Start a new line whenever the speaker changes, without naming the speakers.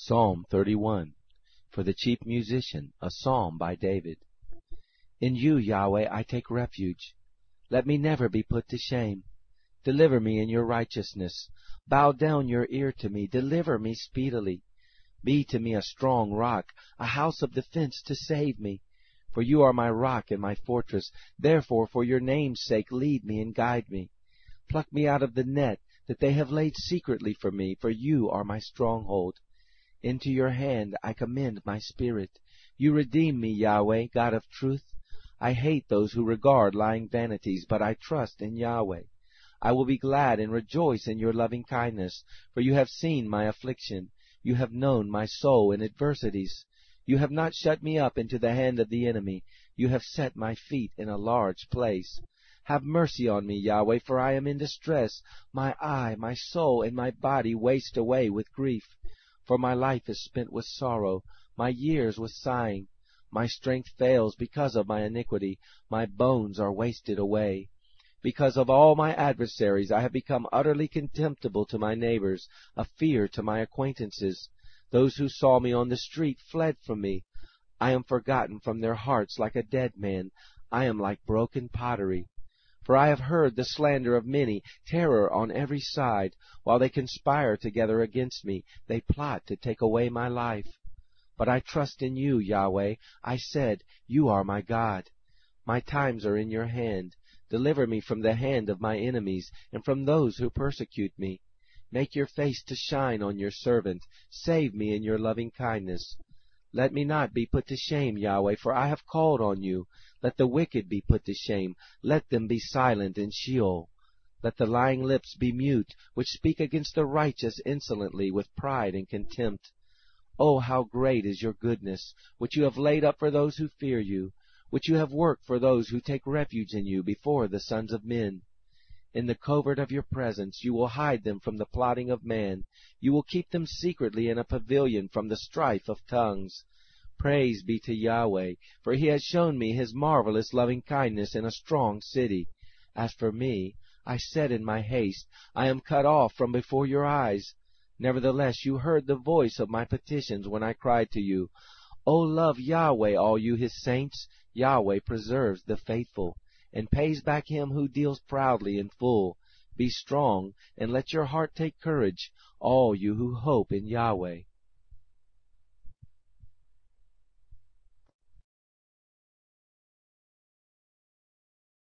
Psalm 31 For the chief musician, a psalm by David. In you, Yahweh, I take refuge. Let me never be put to shame. Deliver me in your righteousness. Bow down your ear to me. Deliver me speedily. Be to me a strong rock, a house of defense to save me. For you are my rock and my fortress. Therefore, for your name's sake, lead me and guide me. Pluck me out of the net that they have laid secretly for me, for you are my stronghold. Into your hand I commend my spirit. You redeem me, Yahweh, God of truth. I hate those who regard lying vanities, but I trust in Yahweh. I will be glad and rejoice in your loving kindness, for you have seen my affliction. You have known my soul in adversities. You have not shut me up into the hand of the enemy. You have set my feet in a large place. Have mercy on me, Yahweh, for I am in distress. My eye, my soul, and my body waste away with grief. For my life is spent with sorrow, my years with sighing. My strength fails because of my iniquity, my bones are wasted away. Because of all my adversaries I have become utterly contemptible to my neighbors, a fear to my acquaintances. Those who saw me on the street fled from me. I am forgotten from their hearts like a dead man. I am like broken pottery. For I have heard the slander of many, terror on every side. While they conspire together against me, they plot to take away my life. But I trust in you, Yahweh. I said, You are my God. My times are in your hand. Deliver me from the hand of my enemies, and from those who persecute me. Make your face to shine on your servant. Save me in your loving kindness. Let me not be put to shame, Yahweh, for I have called on you. Let the wicked be put to shame. Let them be silent in Sheol. Let the lying lips be mute, which speak against the righteous insolently with pride and contempt. Oh, how great is your goodness, which you have laid up for those who fear you, which you have worked for those who take refuge in you before the sons of men. In the covert of your presence you will hide them from the plotting of man. You will keep them secretly in a pavilion from the strife of tongues. Praise be to Yahweh, for he has shown me his marvelous loving kindness in a strong city. As for me, I said in my haste, I am cut off from before your eyes. Nevertheless you heard the voice of my petitions when I cried to you. O love Yahweh, all you his saints. Yahweh preserves the faithful and pays back him who deals proudly in full. Be strong, and let your heart take courage, all you who hope in Yahweh.